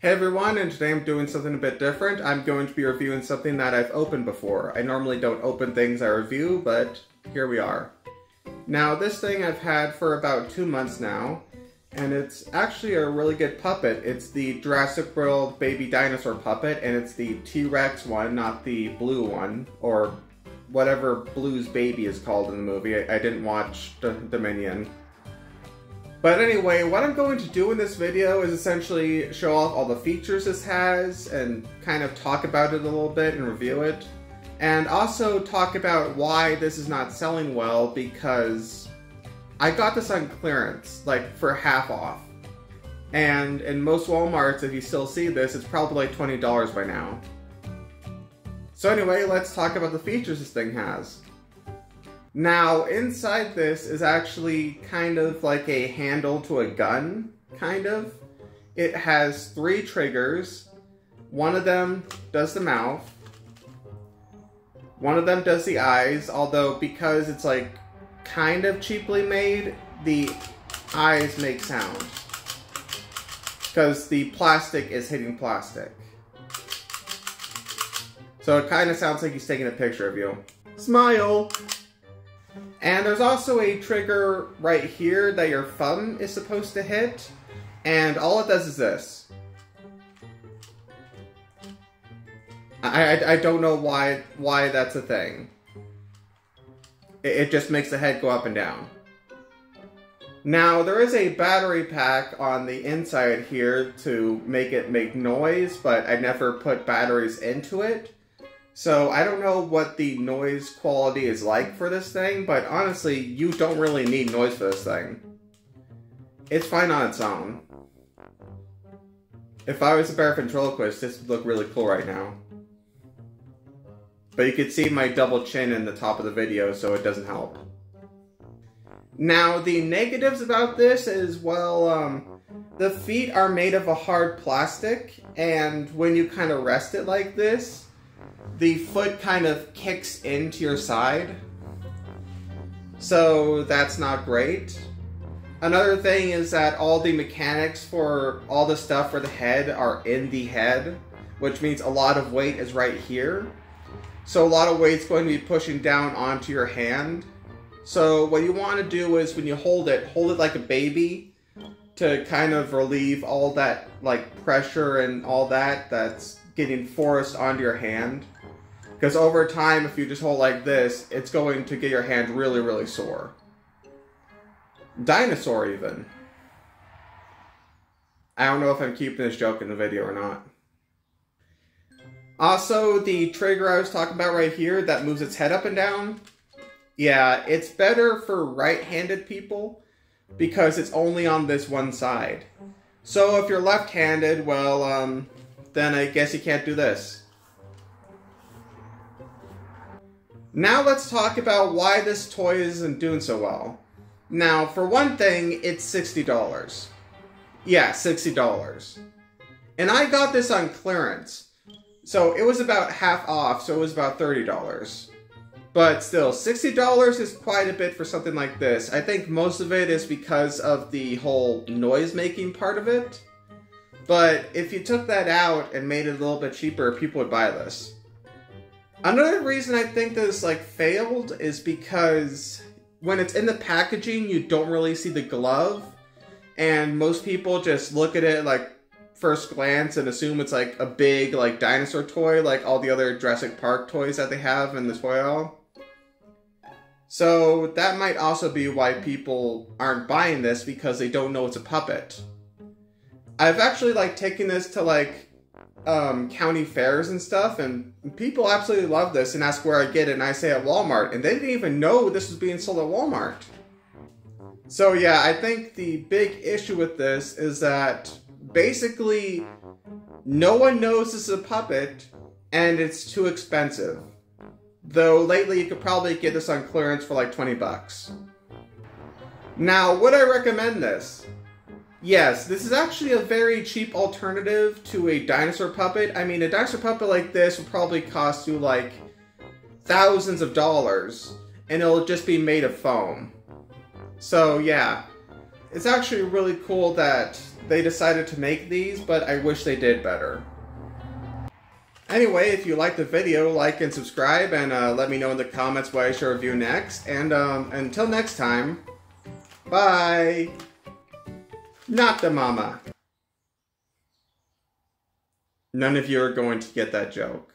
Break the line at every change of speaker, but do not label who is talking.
Hey everyone, and today I'm doing something a bit different. I'm going to be reviewing something that I've opened before. I normally don't open things I review, but here we are. Now, this thing I've had for about two months now, and it's actually a really good puppet. It's the Jurassic World Baby Dinosaur puppet, and it's the T-Rex one, not the blue one, or whatever Blue's baby is called in the movie. I, I didn't watch D Dominion. But anyway, what I'm going to do in this video is essentially show off all the features this has and kind of talk about it a little bit and review it. And also talk about why this is not selling well because I got this on clearance, like for half off. And in most Walmarts, if you still see this, it's probably like $20 by now. So anyway, let's talk about the features this thing has. Now, inside this is actually kind of like a handle to a gun, kind of. It has three triggers. One of them does the mouth. One of them does the eyes, although because it's like kind of cheaply made, the eyes make sound. Because the plastic is hitting plastic. So it kind of sounds like he's taking a picture of you. Smile! And there's also a trigger right here that your thumb is supposed to hit. And all it does is this. I, I, I don't know why why that's a thing. It, it just makes the head go up and down. Now, there is a battery pack on the inside here to make it make noise, but I never put batteries into it. So I don't know what the noise quality is like for this thing, but honestly, you don't really need noise for this thing. It's fine on its own. If I was a bear ventriloquist, this would look really cool right now. But you can see my double chin in the top of the video, so it doesn't help. Now, the negatives about this is, well, um, the feet are made of a hard plastic, and when you kind of rest it like this, the foot kind of kicks into your side. So that's not great. Another thing is that all the mechanics for all the stuff for the head are in the head, which means a lot of weight is right here. So a lot of weight's going to be pushing down onto your hand. So what you want to do is when you hold it, hold it like a baby to kind of relieve all that like pressure and all that that's getting forced onto your hand. Because over time, if you just hold like this, it's going to get your hand really, really sore. Dinosaur, even. I don't know if I'm keeping this joke in the video or not. Also, the trigger I was talking about right here that moves its head up and down. Yeah, it's better for right-handed people because it's only on this one side. So if you're left-handed, well, um, then I guess you can't do this. Now let's talk about why this toy isn't doing so well. Now, for one thing, it's $60. Yeah, $60. And I got this on clearance. So it was about half off, so it was about $30. But still, $60 is quite a bit for something like this. I think most of it is because of the whole noise making part of it. But if you took that out and made it a little bit cheaper, people would buy this. Another reason I think this like failed is because when it's in the packaging, you don't really see the glove, and most people just look at it like first glance and assume it's like a big like dinosaur toy, like all the other Jurassic Park toys that they have in the toy aisle. So that might also be why people aren't buying this because they don't know it's a puppet. I've actually like taken this to like um, county fairs and stuff, and people absolutely love this and ask where I get it, and I say at Walmart, and they didn't even know this was being sold at Walmart. So yeah, I think the big issue with this is that basically no one knows this is a puppet, and it's too expensive. Though lately you could probably get this on clearance for like 20 bucks. Now, would I recommend this? Yes, this is actually a very cheap alternative to a dinosaur puppet. I mean, a dinosaur puppet like this would probably cost you like thousands of dollars, and it'll just be made of foam. So, yeah. it's actually really cool that they decided to make these, but I wish they did better. Anyway, if you liked the video, like and subscribe, and uh, let me know in the comments what I should review next. And um, until next time, bye! Not the mama. None of you are going to get that joke.